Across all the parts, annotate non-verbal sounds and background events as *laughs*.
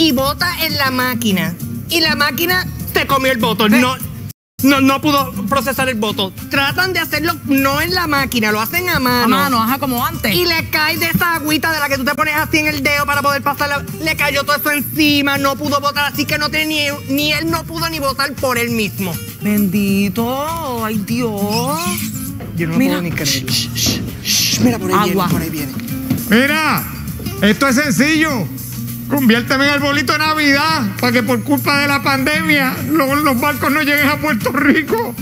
y vota en la máquina. Y la máquina te comió el voto. No, no, no pudo procesar el voto. Tratan de hacerlo no en la máquina, lo hacen a mano. A mano, ajá, como antes. Y le cae de esa agüita de la que tú te pones así en el dedo para poder pasarla. Le cayó todo eso encima, no pudo votar, así que no tenía, ni él no pudo ni votar por él mismo. Bendito, ay Dios. Yo no Mira. puedo ni creerlo. Mira, por ahí Agua. viene, por ahí viene. Mira, esto es sencillo. Conviérteme en arbolito de Navidad para que por culpa de la pandemia lo- los barcos no lleguen a Puerto Rico.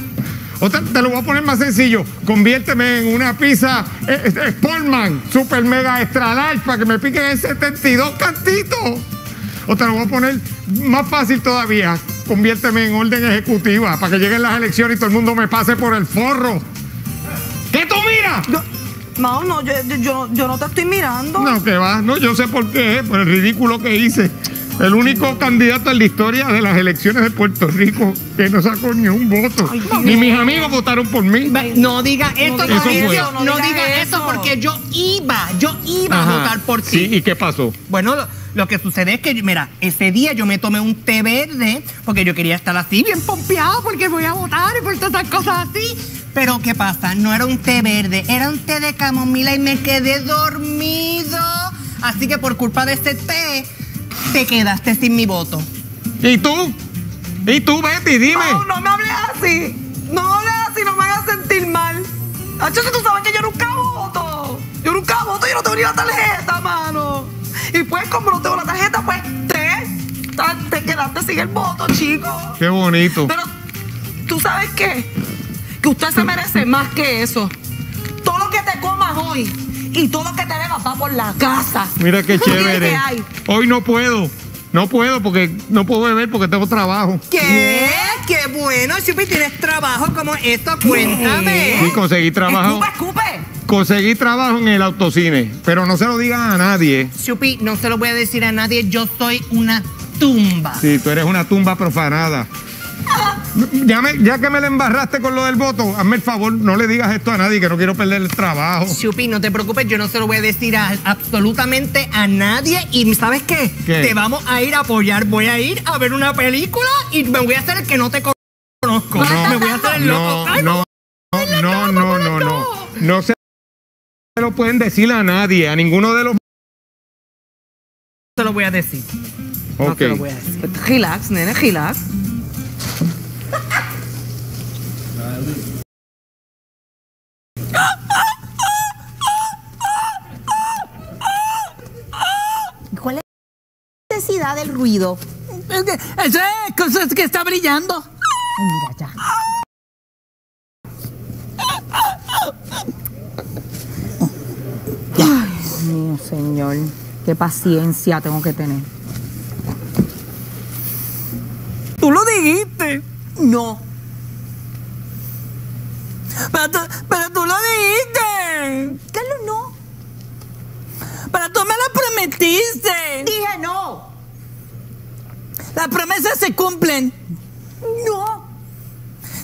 O te, lo voy a poner más sencillo. Conviérteme en una pizza eh, eh, Sportman, super mega extra large, para que me piquen en 72 cantitos. O te lo voy a poner más fácil todavía. Conviérteme en orden ejecutiva para que lleguen las elecciones y todo el mundo me pase por el forro. ¿Qué tú miras? No, yo, yo, yo no te estoy mirando. No, que va, no, yo sé por qué, por el ridículo que hice. El único candidato en la historia de las elecciones de Puerto Rico que no sacó ni un voto. Ay. Ni mis amigos votaron por mí. No diga esto, no no, diga eso eso. porque yo iba, yo iba a votar por ti. Sí, ¿y qué pasó? Bueno, lo, lo que sucede es que, mira, ese día yo me tomé un té verde porque yo quería estar así bien pompeado porque voy a votar y por todas esas cosas así. Pero, ¿qué pasa? No era un té verde, era un té de camomila y me quedé dormido. Así que por culpa de ese té, te quedaste sin mi voto. ¿Y tú? ¿Y tú, Betty? Dime. No, no me hables así. No me hables así, no me hagas sentir mal. Hacho, si tú sabes que yo nunca voto. Yo nunca voto, yo no tengo ni la tarjeta, mano. Y pues, como no tengo la tarjeta, pues te, te quedaste sin el voto, chico. Qué bonito. Pero, ¿tú sabes qué? Que usted se merece más que eso. Todo lo que te comas hoy y todo lo que te bebas va por la casa. Mira qué *laughs* chévere. hay. Hoy no puedo. No puedo porque no puedo beber porque tengo trabajo. ¿Qué? ¡Qué bueno! Chupi, tienes trabajo como esto, cuéntame. Y conseguí trabajo. Escupe, escupe. Conseguí trabajo en el autocine. Pero no se lo digan a nadie. Chupi, no se lo voy a decir a nadie, yo soy una tumba. Sí, tú eres una tumba profanada. *laughs* Ya, me- ya que me le embarraste con lo del voto, hazme el favor, no le digas esto a nadie, que no quiero perder el trabajo. Chupi, no te preocupes, yo no se lo voy a decir a absolutamente a nadie. ¿Y sabes qué? ¿Qué? Te vamos a ir a apoyar. Voy a ir a ver una película y me voy a hacer el que no te conozco. me voy a hacer el loco. No, Ay, no, no, no, no, no, no. No se lo pueden decir a nadie, a ninguno de los. No se lo voy a decir. No Ok. se lo voy a decir. Relax, nene, relax. ¿Cuál es la necesidad del ruido? Eso es cosas que está brillando. Mira ya. Ay, Dios mío, señor. Qué paciencia tengo que tener. Tú lo dijiste. No. Pero pero dijiste. Carlos, no. Pero tú me lo prometiste. Dije no. Las promesas se cumplen. No.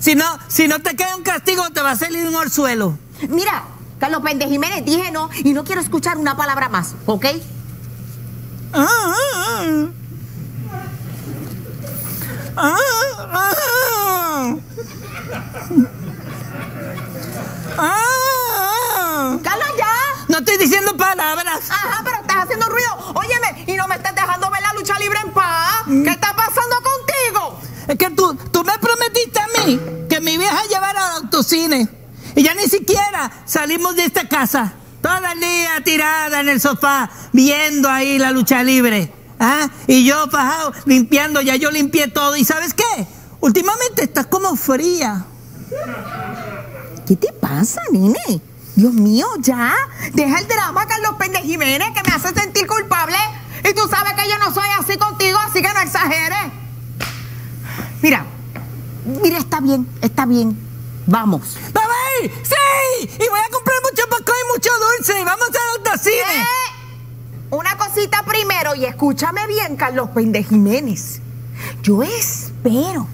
Si no, si no te cae un castigo, te va a salir un orzuelo. Mira, Carlos Jiménez, dije no y no quiero escuchar una palabra más, ¿ok? Ah, ah, ah. Ah, ah. Ah. Carlos, ya. No estoy diciendo palabras. Ajá, pero estás haciendo ruido. Óyeme, y no me estás dejando ver la lucha libre en paz. ¿Qué está pasando contigo? Es que tú, tú me prometiste a mí que me ibas a llevar al autocine. Y ya ni siquiera salimos de esta casa. Todo el día tirada en el sofá, viendo ahí la lucha libre. ¿Ah? Y yo fajado, limpiando, ya yo limpié todo. ¿Y sabes qué? Últimamente estás como fría. ¿Qué te pasa, nene? Dios mío, ya. Deja el drama, Carlos Péndez Jiménez, que me hace sentir culpable. Y tú sabes que yo no soy así contigo, así que no exageres. Mira, mira, está bien, está bien. Vamos. ¡Vamos a! ¡Sí! Y voy a comprar mucho popcorn y mucho dulce. Y vamos al autocine. Eh, Una cosita primero, y escúchame bien, Carlos Péndez Jiménez. Yo espero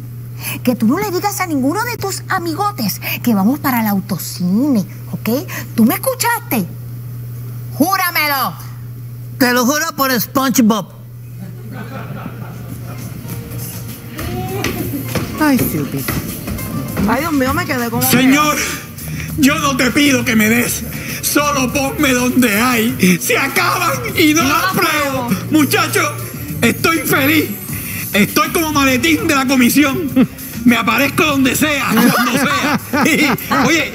que tú no le digas a ninguno de tus amigotes que vamos para el autocine, ¿ok? ¿Tú me escuchaste? Júramelo. Te lo juro por SpongeBob. Ay, stupid. Ay, Dios mío, me quedé como. Señor, yo no te pido que me des. Solo ponme donde hay. Se acaban y no, No las pruebo. Muchachos, estoy feliz. Estoy como maletín de la comisión. Me aparezco donde sea, *laughs* cuando sea. Oye,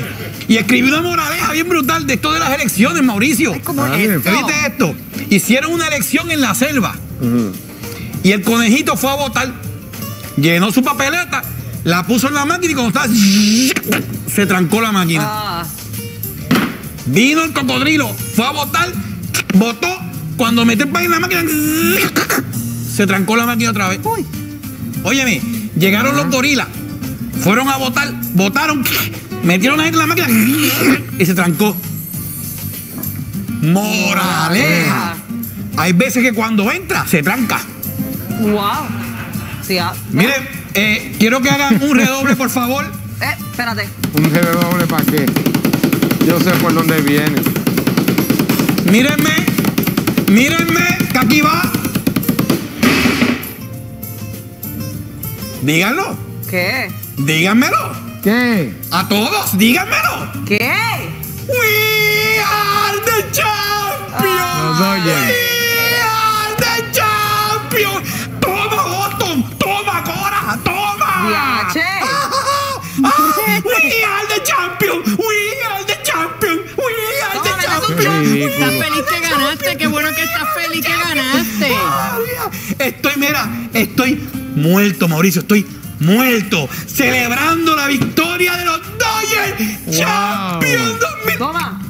y escribí una moraleja bien brutal de esto de las elecciones, Mauricio. ¿Cómo Dale. es ¿Te esto? ¿Viste esto? Hicieron una elección en la selva. Y el conejito fue a votar. Llenó su papeleta, la puso en la máquina y cuando estaba. *laughs* Se trancó la máquina. Ah, Vino el cocodrilo, fue a votar, votó. Cuando metió el país en la máquina, *laughs* se trancó la máquina otra vez. Óyeme, llegaron los gorilas, fueron a votar, votaron, metieron la gente en la máquina y se trancó. Moraleja. Hay veces que cuando entra, se tranca. wow. Sí, ah. Miren, eh, quiero que hagan un redoble, por favor. Eh, espérate. ¿Un GW para qué? Yo sé por dónde viene. Mírenme, mírenme, que aquí va. Díganlo, ¿Qué? díganmelo. ¿Qué? A todos, díganmelo. ¿Qué? We are the champions. We are the champions. Toma, Boston. Toma, Cora. Toma. Viache. *laughs* Ah, we are the champions. We are the champions. We are the champions. Estás feliz que ganaste. Qué bueno que estás feliz que ganaste. Estoy, mira, estoy muerto, Mauricio, estoy muerto, celebrando la victoria de los Dodgers Wow. Champions 2000. Toma.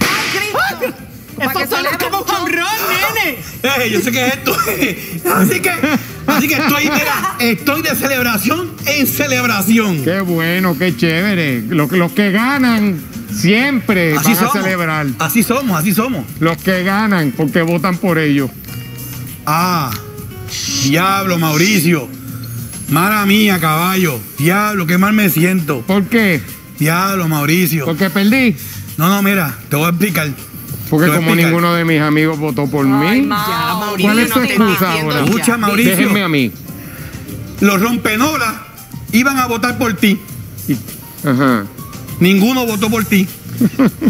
¡Ay, Cristo! Eso celebre como un ron, nene. Eh, yo sé que es esto. *laughs* así que, así que estoy, mira, estoy de celebración en celebración. Qué bueno, qué chévere. Los, los que ganan siempre Así van somos. a celebrar. Así somos, así somos. Los que ganan porque votan por ellos. Ah, diablo, Mauricio. Mala mía, caballo. Diablo, qué mal me siento. ¿Por qué? Diablo, Mauricio. Porque perdí. No, no, mira, te voy a explicar. Porque como explicar. ninguno de mis amigos votó por Ay, mí. Ya, Mauricio, ¿Cuál es no tu te excusa ahora? Escucha, Mauricio. Déjenme a mí. Los rompenolas iban a votar por ti. Ajá. Ninguno votó por ti.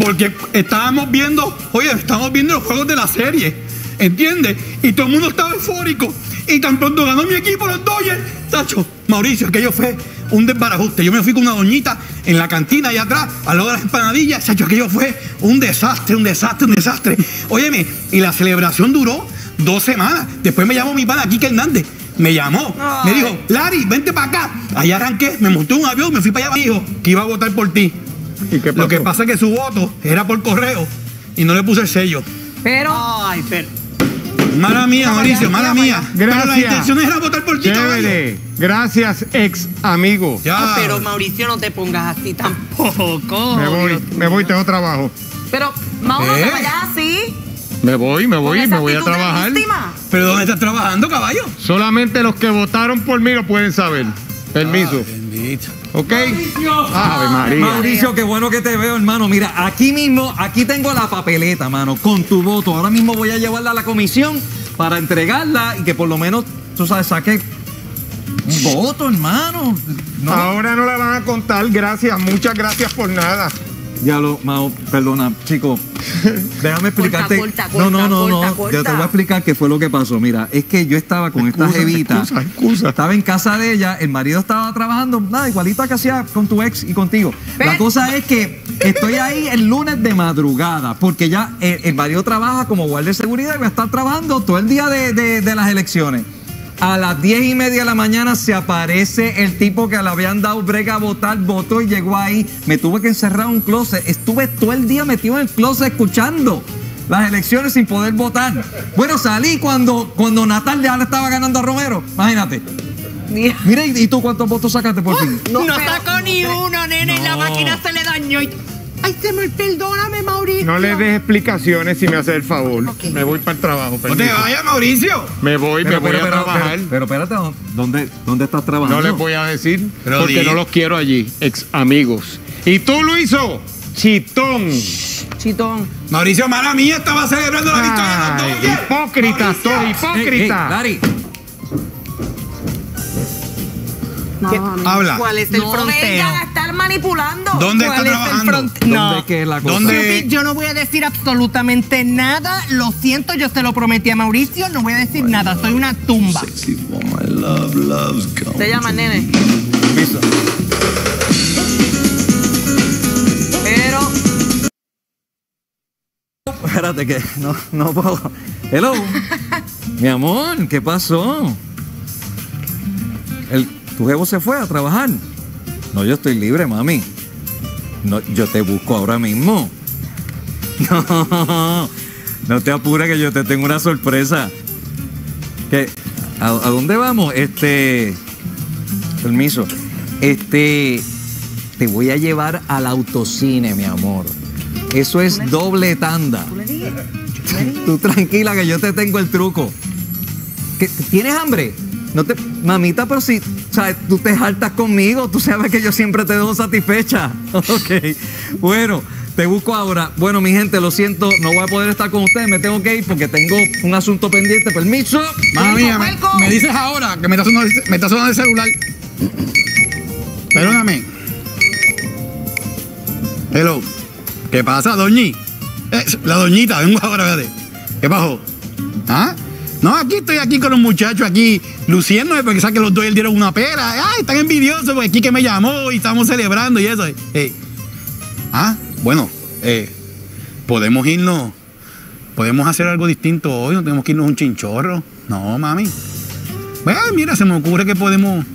Porque estábamos viendo, oye, estábamos viendo los juegos de la serie. ¿Entiendes? Y todo el mundo estaba eufórico. Y tan pronto ganó mi equipo, los Dodgers. Tacho, Mauricio, aquello fue un desbarajuste. Yo me fui con una doñita en la cantina allá atrás, al lado de las empanadillas. Tacho, aquello fue un desastre, un desastre, un desastre. Óyeme, y la celebración duró dos semanas. Después me llamó mi pana Kike Hernández. Me llamó, me dijo, Larry, vente para acá. Ahí arranqué, me monté un avión, me fui para allá. Me dijo que iba a votar por ti. ¿Y qué pasó? Lo que pasa es que su voto era por correo y no le puse el sello. Pero. Ay, pero. Mala mía, Mauricio, mala mía. Pero las Gracias. intenciones eran votar por ti, caballo. Gracias, ex amigo. Ya. Ah, pero Mauricio, no te pongas así tampoco. Me voy, Dios me voy, tengo trabajo. Pero, Mauro, ¿Qué? no vayas así. Me voy, me voy, me voy a trabajar. ¿Pero dónde estás trabajando, caballo? Solamente los que votaron por mí lo pueden saber. Permiso. Bendito. ¿Ok? Ave María. Mauricio, qué bueno que te veo, hermano. Mira, aquí mismo, aquí tengo la papeleta, mano, con tu voto. Ahora mismo voy a llevarla a la comisión para entregarla y que por lo menos, tú sabes, saque un voto, hermano. No, Ahora no la van a contar. Gracias, muchas gracias por nada. Ya lo, Mao, perdona, chico. *laughs* Déjame explicarte. corta, no, no, no, no. corta. Yo te voy a explicar qué fue lo que pasó. Mira, es que yo estaba con esta Excusa, jevita. excusa, excusa. Estaba en casa de ella, el marido estaba trabajando, nada, igualito que hacía con tu ex y contigo. La cosa es que estoy ahí el lunes de madrugada, porque ya el, el marido trabaja como guardia de seguridad y va a estar trabajando todo el día de, de- de las elecciones. A las diez y media de la mañana se aparece el tipo que le habían dado brega a votar, votó y llegó ahí. Me tuve que encerrar en un closet. Estuve todo el día metido en el closet escuchando las elecciones sin poder votar. Bueno, salí cuando, cuando Natal ya le estaba ganando a Romero. Imagínate. Mira. ¿y tú cuántos votos sacaste por fin? No, No, sacó ni uno, nene. y La No. máquina se le dañó. y- Ay, se me perdóname, Mauricio. No le des explicaciones si me hace el favor. Me voy para el trabajo. No te vayas, Mauricio. Me voy, me voy a trabajar. Pero, pero espérate, ¿dónde, ¿dónde estás trabajando? no les voy a decir Pero porque di. no los quiero allí, ex amigos. ¿Y tú, Luiso? Chitón. Chitón. Mauricio, mala mía, estaba celebrando la victoria de los hipócrita, Mauricio. ey, hipócrita. Larry. ¿Qué- Habla. ¿Cuál es el no fronteo? vengan a estar manipulando. ¿Dónde está ¿Cuál es el trabajando? No. ¿Dónde que es la cosa? ¿Dónde? Chupi, yo no voy a decir absolutamente nada. Lo siento, yo se lo prometí a Mauricio. No voy a decir nada. Soy una tumba. Te llaman, nene. Permiso. Pero Espérate que no, no puedo. Hello. *laughs* Mi amor, ¿qué pasó? El, ¿Tu jevo se fue a trabajar? No, yo estoy libre, mami. No, yo te busco ahora mismo. *laughs* No, no te apures que yo te tengo una sorpresa. ¿Qué? ¿A, a dónde vamos? Este. Permiso. Este. Te voy a llevar al autocine, mi amor. Eso es doble tanda. *laughs* Tú tranquila que yo te tengo el truco. ¿Qué- ¿Tienes hambre? No te, mamita, pero si sabes, tú te hartas conmigo, tú sabes que yo siempre te dejo satisfecha. *laughs* Ok. Bueno, te busco ahora. Bueno, mi gente, lo siento, no voy a poder estar con ustedes, me tengo que ir porque tengo un asunto pendiente. Permiso. Mamma mía, me, dices ahora que me está sonando, me está sonando el celular. Perdóname. Hello. ¿Qué pasa, doñi? Eh, la doñita, vengo ahora, fíjate. ¿Qué pasó? ¿Ah? No, aquí estoy aquí con los muchachos aquí luciéndome porque saben que los dos dieron una pera. Ay, están envidiosos porque aquí que me llamó y estamos celebrando y eso. Eh, ah, bueno, eh, podemos irnos. Podemos hacer algo distinto hoy, no tenemos que irnos a un chinchorro. No, mami. Bueno, mira, se me ocurre que podemos.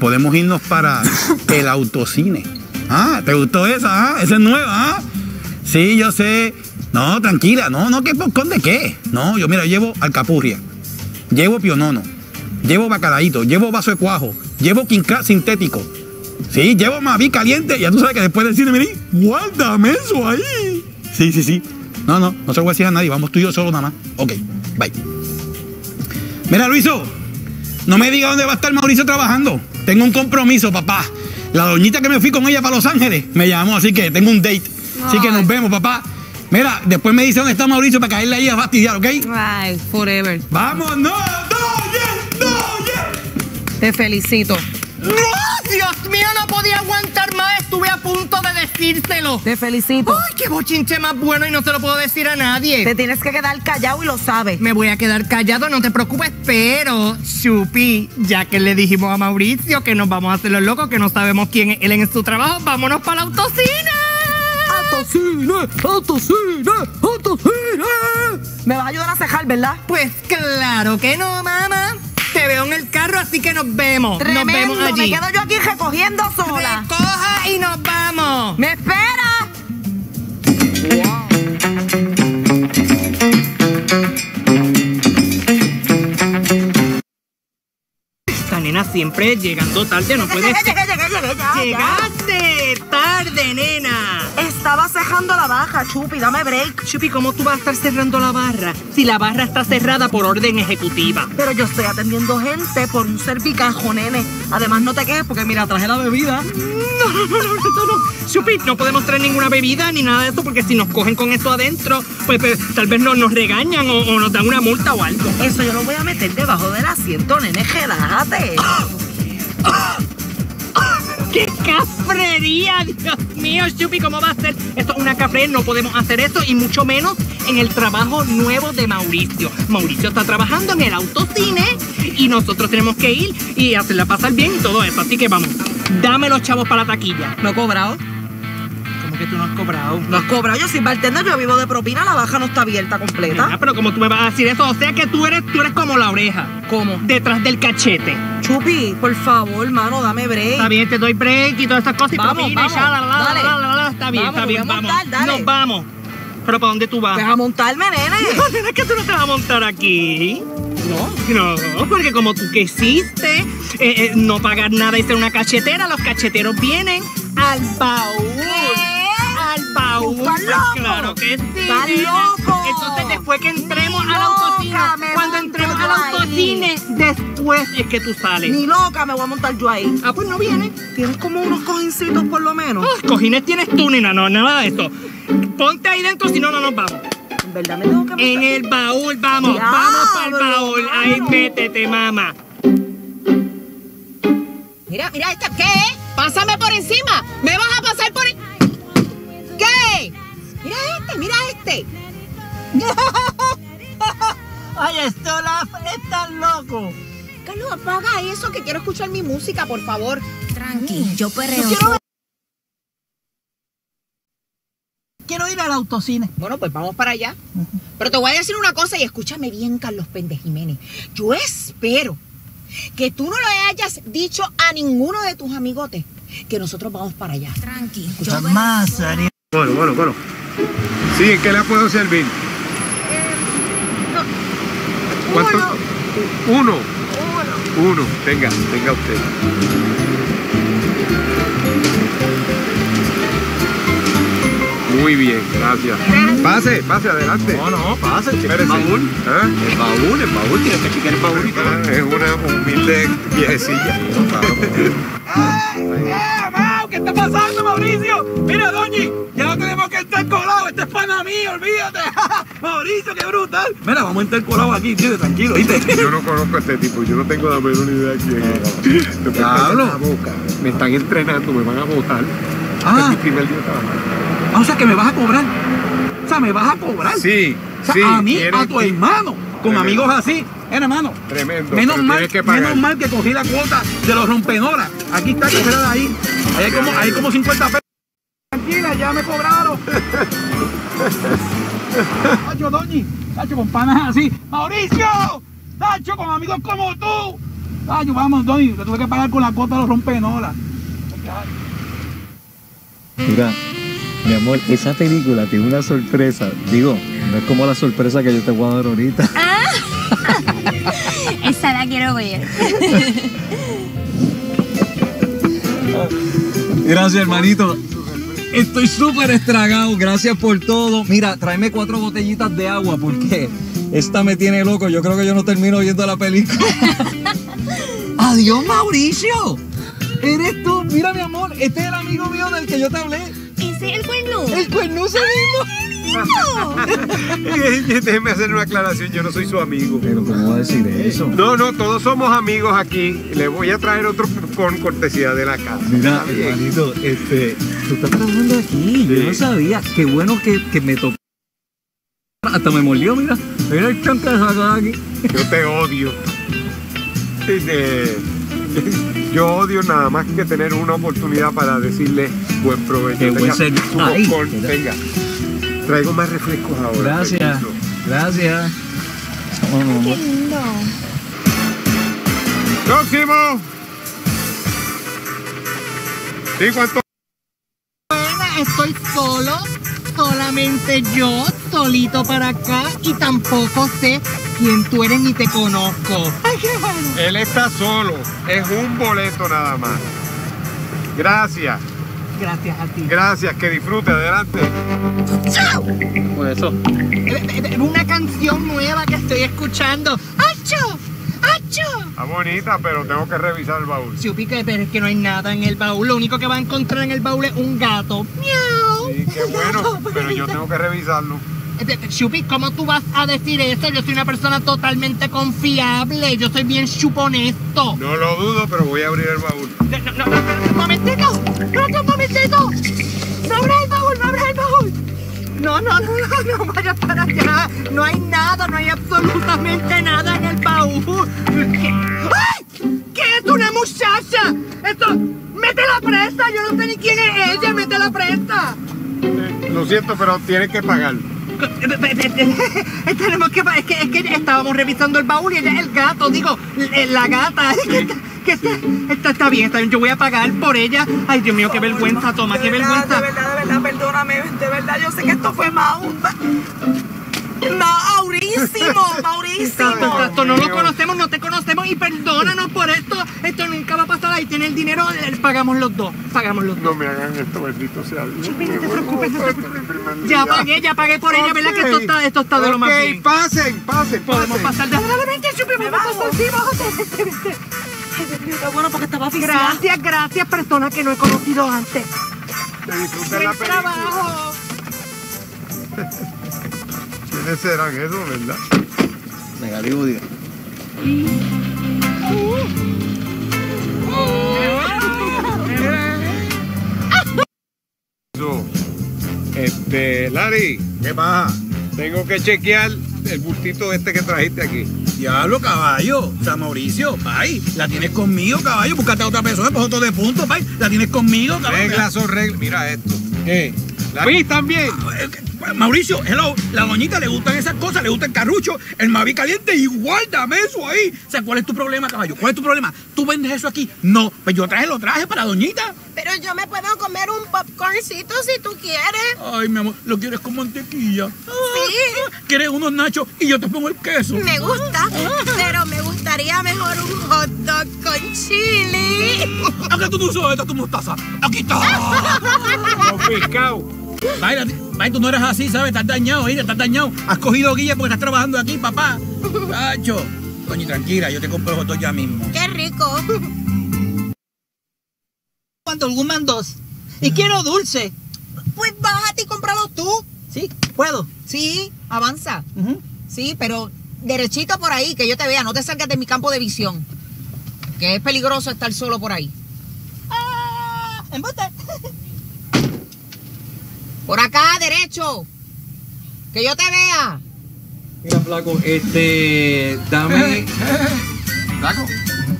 Podemos irnos para *coughs* el autocine. Ah, ¿te gustó esa? Ah? Esa es nueva, ¿ah? Sí, yo sé. No, tranquila, no, no, ¿qué popcorn de qué? No, yo mira, llevo alcapurria, llevo pionono, llevo bacalaíto, llevo vaso de cuajo, llevo quincá sintético. Sí, llevo maví caliente. Ya tú sabes que después del cine, miren, guárdame eso ahí. Sí, sí, sí. No, no, no se lo voy a decir a nadie. Vamos tú y yo solo nada más. Ok, bye. Mira, Luiso, no me diga dónde va a estar Mauricio trabajando. Tengo un compromiso, papá. La doñita que me fui con ella para Los Ángeles me llamó, así que tengo un date. Así que nos vemos, papá. Mira, después me dice dónde está Mauricio para caerle ahí a fastidiar, ¿ok? Ay, forever. ¡Vámonos! ¡Doye! ¡Doye! Te felicito. ¡No! Dios mío, no podía aguantar más. Estuve a punto de decírselo. Te felicito. ¡Ay, qué bochinche más bueno y no se lo puedo decir a nadie! Te tienes que quedar callado y lo sabes. Me voy a quedar callado, no te preocupes, pero, Chupi, ya que le dijimos a Mauricio que nos vamos a hacer los locos, que no sabemos quién es él en su trabajo, vámonos para el autocine. ¡Autocine! ¡Autocine! ¡Autocine! Me vas a ayudar a cejar, ¿verdad? Pues claro que no, mamá. Te veo en el carro, así que nos vemos. Tremendo. Nos vemos Me allí. quedo yo aquí recogiendo sola. Recoja y nos vamos. ¡Me espera! Esta nena siempre llegando tarde, no puede ya. Llegaste tarde, nena. Estaba cejando la baja, Chupi, dame break. Chupi, ¿cómo tú vas a estar cerrando la barra si la barra está cerrada por orden ejecutiva? Pero yo estoy atendiendo gente por un servicajo, nene. Además, no te quejes porque, mira, traje la bebida. *laughs* No, no, no, no, no, no. Chupi, no podemos traer ninguna bebida ni nada de eso porque si nos cogen con eso adentro, pues, pues, tal vez no, nos regañan o, o nos dan una multa o algo. Eso yo lo voy a meter debajo del asiento, nene, relájate. *laughs* ¡Qué cafrería! *laughs* Dios mío, Chupi, ¿cómo va a ser? Esto es una cafre, no podemos hacer eso y mucho menos en el trabajo nuevo de Mauricio. Mauricio está trabajando en el autocine y nosotros tenemos que ir y hacerla pasar bien y todo eso. Así que vamos, dame los chavos para la taquilla. ¿No he cobrado? ¿Cómo que tú no has cobrado? No has cobrado. Yo soy bartender, yo vivo de propina, la baja no está abierta completa. Ah, pero como tú me vas a decir eso, o sea que tú eres, tú eres como la oreja. ¿Cómo? Detrás del cachete. Chupi, por favor, hermano, dame break. Está bien, te doy break y todas estas cosas. y Vamos, propina y vamos, ya, la, la, dale. la, Está bien, Vamos, está bien, a vamos. montar, dale. Nos vamos. ¿Pero para dónde tú vas? Deja montarme, nene. *laughs* No, nena, es que tú no te vas a montar aquí. No. No, porque como tú que hiciste, eh, eh, no pagar nada y ser una cachetera, los cacheteros vienen al baúl. Al baúl. ¿Tú estás loco? Claro que sí. ¿Estás nena. loco? Entonces, después que entremos Ni al autocine, cuando entremos al autocine, después es que tú sales. Ni loca me voy a montar yo ahí. Ah, pues no viene. Tienes como unos cojincitos por lo menos. Uf, cojines tienes tú, nena, no, nada de eso. Ponte ahí dentro, si no, no nos vamos. En verdad me tengo que montar. En el baúl, vamos, vamos para el baúl. Ahí métete, mamá. Mira, mira esta. ¿Qué? Pásame por encima. ¿Me vas a pasar por. en- ¿Qué? Mira este, mira este. *laughs* Ay, esto la estás loco. Carlos, apaga eso que quiero escuchar mi música, por favor. Tranqui, yo perreo. quiero- Quiero ir al autocine. Bueno, pues vamos para allá. Pero te voy a decir una cosa y escúchame bien, Carlos Pendes Jiménez. Yo espero que tú no le hayas dicho a ninguno de tus amigotes que nosotros vamos para allá. Tranqui, yo perreo. Jamás Bueno, bueno, bueno. Sí, ¿en qué le puedo servir? ¿Cuánto? Uno. Uno. Tenga, tenga usted. Muy bien, gracias. Pase, pase adelante. No, no, pasa, cheque el baúl. ¿Ah? El baúl, el baúl, tienes que chequear el baúl y todo. Ah, Es una humilde viejecilla. *laughs* ¿Qué está pasando, Mauricio? Mira, Doñi, pana mío, olvídate. *laughs* Mauricio, qué brutal. Mira, vamos a estar colados aquí, tío, tranquilo, ¿viste? *laughs* Yo no conozco a este tipo, yo no tengo la menor idea de quién es. *laughs* La boca. Me están entrenando, me van a votar. Ah. Es mi primer día trabajando. O sea, que me vas a cobrar. O sea, me vas a cobrar. Sí, O sea, sí. a mí, a tu que- hermano, con Tremendo. amigos así. Hermano. Tremendo, Menos mal, que pagar. menos mal que cogí la cuota de los rompenoras. Aquí está, cógela ahí. Ahí hay como, hay como 50 pesos. Ya me cobraron. Tacho, Doñi. Tacho, con panas así. Mauricio. Tacho, con amigos como tú. Tacho, vamos, Doñi. Te tuve que pagar con la cuota de los rompenoras. Mira, mi amor, esa película tiene una sorpresa. Digo, no es como la sorpresa que yo te voy a dar ahorita. Esa la quiero ver. Gracias, hermanito. Estoy súper estragado. Gracias por todo. Mira, tráeme cuatro botellitas de agua porque esta me tiene loco. Yo creo que yo no termino viendo la película. *laughs* Adiós, Mauricio. Eres tú. Mira, mi amor, este es el amigo mío del que yo te hablé. ¿Ese es el cuerno? El cuernuzo mismo. *laughs* Déjeme hacer una aclaración, yo no soy su amigo. Pero, ¿cómo va a decir eso? No, no, todos somos amigos aquí. Le voy a traer otro con cortesía de la casa. Mira, hermanito, este, tú estás trabajando aquí. Yo no sabía. Qué bueno que, que me tocó. Hasta me mordió, mira. Mira el sacó de aquí. Yo te odio. Yo odio nada más que tener una oportunidad para decirle buen provecho. Qué buen mira. venga. Traigo más refrescos ahora. Gracias. permiso. Gracias. Vamos, Qué lindo. Próximo. ¿Sí cuánto? Estoy solo, solamente yo, solito para acá y tampoco sé quién tú eres ni te conozco. Ay, qué bueno. Él está solo. Es un boleto nada más. Gracias. Gracias a ti. Gracias. Que disfrute. Adelante. Por eso. Eh, eh, eh, Una canción nueva que estoy escuchando. ¡Acho! ¡Acho! Está bonita, pero tengo que revisar el baúl. Chupi, que, pero es que no hay nada en el baúl. Lo único que va a encontrar en el baúl es un gato. ¡Miau! Sí, qué bueno, pero yo tengo que revisarlo. Eh, eh, Chupi, ¿cómo tú vas a decir eso? Yo soy una persona totalmente confiable. Yo soy bien chuponesto. No lo dudo, pero voy a abrir el baúl. No, no, no, no, un momentito. No, un momentito. No abras el baúl, no abras el baúl. No, no, no, no, no vayas para allá. No hay nada, no hay absolutamente nada en el baúl. ¿Qué? ¡Ay! ¿Qué es una muchacha? Esto, métela presa. Yo no sé ni quién es ella. Métela presa. Eh, Lo siento, pero tienes que pagar. *laughs* Tenemos que, es que, es que estábamos revisando el baúl y ella es el gato, digo, eh, la gata. *laughs* Que está, que está, está, está bien, está bien, yo voy a pagar por ella. Ay, Dios mío, qué vergüenza, toma, qué vergüenza. De verdad, de verdad, perdóname, de verdad, yo sé que esto fue Mau. Maurísimo, *laughs* Maurísimo. Esto, no lo conocemos, no te conocemos y perdónanos por esto. Esto nunca va a pasar. Ahí tiene el dinero, pagamos los dos. Pagamos los dos. No me hagan esto, bendito sea Dios. Chupi, no te preocupes, no te preocupes. Ya pagué, ya pagué por ella, ¿verdad? Que esto está, esto está de lo más Ok, bien. pasen, pasen, Podemos pasar. Dale, dale, vente, Chupi, vamos a pasar. Sí, bájate, vente, vente. Ay, Dios mío, qué bueno porque estaba oficial. Gracias, gracias, persona que no he conocido antes. Que disfruten la película. trabajo. *laughs* ¿Quiénes serán esos, verdad? Megalibudio. Este, Larry. ¿Qué pasa? Tengo que chequear el bultito este que trajiste aquí. Diablo, caballo. San Mauricio, pay. La tienes conmigo, caballo. Búscate a otra persona, pues otro de punto, pay. La tienes conmigo, caballo. Reglas son reglas. Mira esto. ¿Qué? ¿La también? Mauricio, hello, la doñita le gustan esas cosas, le gusta el carrucho, el mavi caliente, igual dame eso ahí. O sea, ¿cuál es tu problema, caballo? ¿Cuál es tu problema? ¿Tú vendes eso aquí? No, pues yo traje lo traje para la doñita. Pero yo me puedo comer un popcorncito si tú quieres. Ay, mi amor, lo quieres con mantequilla. Sí. ¿Quieres unos nachos y yo te pongo el queso? Me gusta, pero me gustaría mejor un hot dog con chili. ¿A qué tú no usas esta tu mostaza? ¡Aquí está! Confiscado. Vaya, vaya, tú no eres así, ¿sabes? Estás dañado, mira, estás dañado. Has cogido guía porque estás trabajando aquí, papá. Cacho. Doña, tranquila, yo te compro el hot dog ya mismo. Qué rico. *laughs* Cuando Guzmán dos. Y quiero dulce. Pues bájate y cómpralo tú. Sí, puedo. Sí, avanza. Ujú. Sí, pero derechito por ahí, que yo te vea. No te salgas de mi campo de visión. Que es peligroso estar solo por ahí. Ah, embuste. *laughs* Por acá, derecho. Que yo te vea. Mira, flaco, este. Dame. *laughs* ¿Flaco?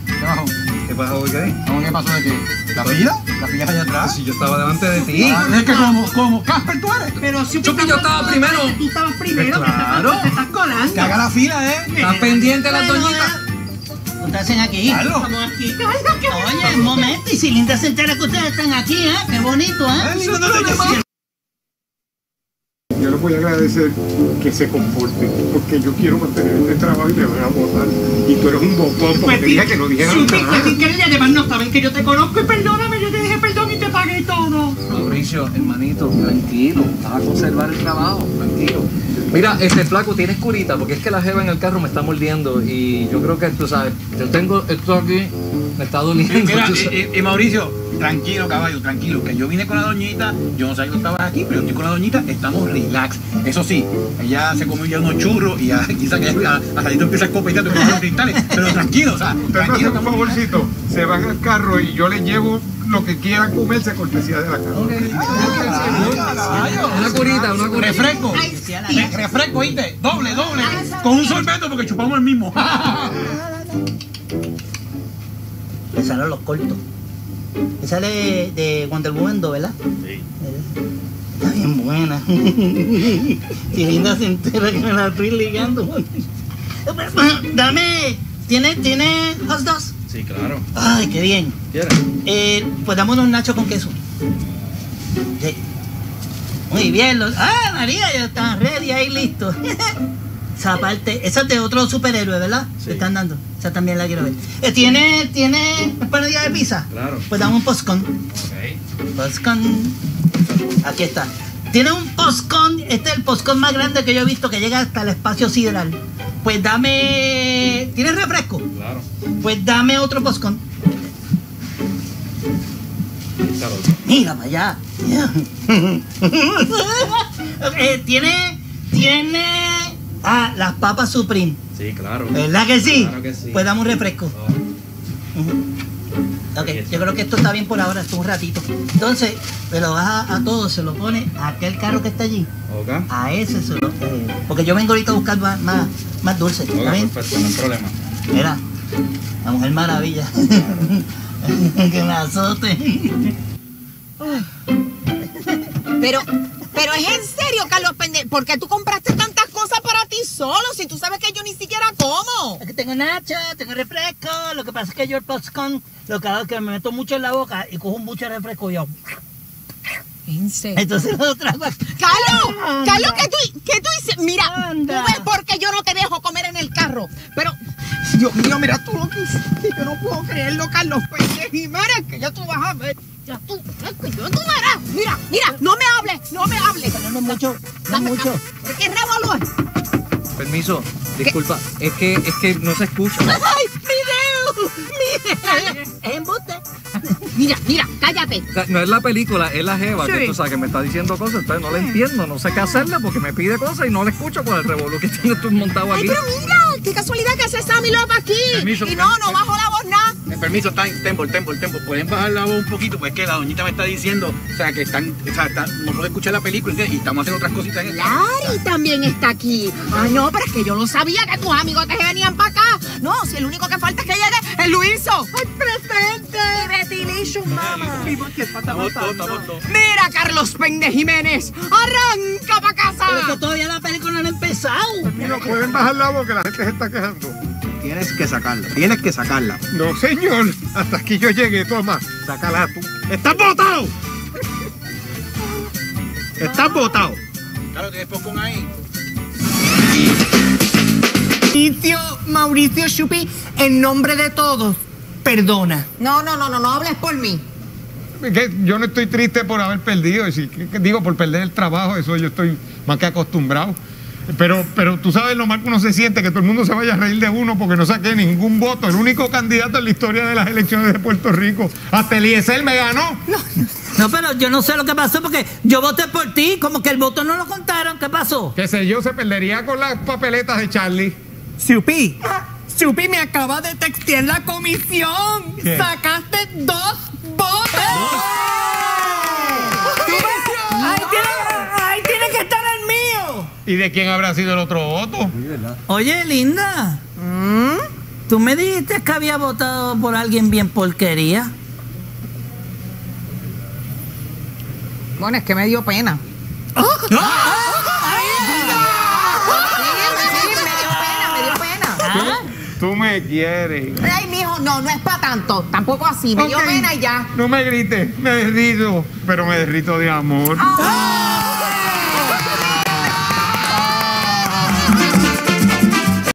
¿Qué bajo? ¿Qué pasa hoy, qué? ¿Cómo que pasó de qué? ¿La fila? ¿La fila allá atrás? Si yo estaba delante de ti. Ah, es que como, como, Casper, tú eres. Pero si Chupi, yo estaba primero. Tú estabas primero, que Claro. te, estás colando. Que haga la fila, ¿eh? Está pendiente la doñita. ¿Ustedes hacen aquí? Claro. Estamos aquí. Oye, un momento. Y si Linda se entera que ustedes están aquí, ¿eh? Qué bonito, ¿eh? Yo les voy a agradecer que se comporten, porque yo quiero mantener este trabajo y me van a votar. Y tú eres un bocón, porque te dije que no dijeran Supiste nada. sin querer y además no saben que yo te conozco y perdóname, yo te dije perdón y te pagué todo. Mauricio, hermanito, tranquilo. Vas a conservar el trabajo, tranquilo. Mira, este flaco, tienes curita, porque es que la jeva en el carro me está mordiendo y yo creo que tú sabes, yo tengo esto aquí, me está doliendo. Mira, tú sabes. y, y- y Mauricio, tranquilo, caballo, tranquilo, que yo vine con la doñita, yo no sabía que tú estabas aquí, pero yo estoy con la doñita, estamos relax. Eso sí, ella se comió ya unos churros y ya quizás que a, a salir empieza a escopetear los cristales, pero tranquilo, o sea, tranquilo. un favorcito, se van al carro y yo les llevo lo que quieran comerse a cortesía de la casa. Una curita, una curita. Refresco. Refresco, ¿viste? Doble, doble. Con un sorbeto porque chupamos el mismo. Empezaron los cortos. Esa de, de Wonder Woman 2, ¿verdad? Sí. Está bien buena. *laughs* si Linda se entera que me la estoy ligando. *laughs* Dame. ¿Tiene, tiene hot dogs? Sí, claro. Ay, qué bien. ¿Quieres? Eh, pues dame unos nachos con queso. Sí. Muy bien. Los... Ah, María, ya están ready ahí listos. *laughs* Esa parte, esa es de otro superhéroe, ¿verdad? Sí. Que están dando. Esa también la quiero ver. Eh, ¿Tiene, tiene empanadilla de pizza? Claro. Pues dame un postcón. Ok. Postcón. Aquí está. Tiene un postcón. Este es el postcón más grande que yo he visto que llega hasta el espacio sideral. Pues dame. ¿Tienes refresco? Claro. Pues dame otro otro. Mira para allá. *laughs* Eh, tiene. Tiene. Ah, las papas Supreme. Sí, claro. ¿Verdad que sí? Claro que sí. Pues dame un refresco. Oh, Ok, yo creo que esto está bien por ahora, esto un ratito. Entonces, me lo vas a, a todo, se lo pone a aquel carro que está allí. ok. A ese se lo. eh, porque yo vengo ahorita a buscar más, más, más dulce. ¿Está Ok, bien? perfecto, no hay problema. Mira, la mujer maravilla. *laughs* que me azote. Pero, pero es en serio, Carlos Pende. ¿Por qué tú compraste tantas cosas para ti solo si tú sabes que yo ni siquiera como? Que tengo nacho, tengo refresco. Lo que pasa es que yo el popcorn, lo que hago es que me meto mucho en la boca y cojo mucho refresco y yo. En serio. Entonces lo trago aquí. Carlos. Carlos, ¿qué tú, qué tú dices? Mira, Anda. tú ves por qué yo no te dejo comer en el carro. Pero, Dios mío, mira tú lo que hiciste. Yo no puedo creerlo, Carlos Pérez Jiménez, que ya tú vas a ver. Ya tú, ya tú verás. Mira, mira, no me hables, no me hables. No es mucho, no mucho. Permiso, disculpa, es que, es que no se escucha. *laughs* ¡Ay, video! *laughs* ¡Mira! Es embuste. Mira, mira, cállate. No es la película, es la jeva que Sí. tú sabes que me está diciendo cosas, entonces no le entiendo, no sé qué hacerle porque me pide cosas y no le escucho con el revolú que *laughs* tienes tú montado Ay, aquí. pero mira, qué casualidad que hace Sammy Love aquí. Permiso, y no, no bajo la voz nada. permiso, time, tempo, tempo, tempo. ¿Pueden bajar la voz un poquito? Pues es que la doñita me está diciendo, o sea, que están, o sea, está- escuchar la película ¿entiendes? y estamos haciendo otras cositas. en Lari también está aquí. Ay, no, pero es que yo no sabía que tus amigos te venían para acá. No, si el único que falta es que llegue es Luiso. ¡Ay, presente! Congratulations, mamá. Mira, Carlos Pende Jiménez, arranca para casa. Pero que todavía la película no ha empezado. No pueden bajar la voz que la gente se está quejando. Tienes que sacarla, tienes que sacarla. No, señor. Hasta aquí yo llegué. Toma, sácala tú. ¡Estás botado! ¡Estás botado! Claro, tienes popcorn ahí. Mauricio, Mauricio Chupi, en nombre de todos, perdona. No, no, no, no, no hables por mí. Que yo no estoy triste por haber perdido, digo, por perder el trabajo, eso yo estoy más que acostumbrado. Pero, pero tú sabes lo mal que uno se siente, que todo el mundo se vaya a reír de uno porque no saqué ningún voto. El único candidato en la historia de las elecciones de Puerto Rico. Hasta Eliezer me ganó. No, pero yo no sé lo que pasó porque yo voté por ti, como que el voto no lo contaron. ¿Qué pasó? Que sé yo, se perdería con las papeletas de Charlie. Chupi, Chupi me acaba de textear la comisión. ¿Qué? Sacaste dos votos. Ahí tiene, ahí tiene que estar el mío. ¿Y de quién habrá sido el otro voto? Oye, linda. ¿Tú me dijiste que había votado por alguien bien porquería? Bueno, es que me dio pena. ¡Ah! Sí, sí, me dio pena, me dio pena. Tú me quieres. Ay, mijo, no, no es para tanto. Tampoco así. Me dio Ok. pena y ya. No me grites, me derrito, pero me derrito de amor. Ay,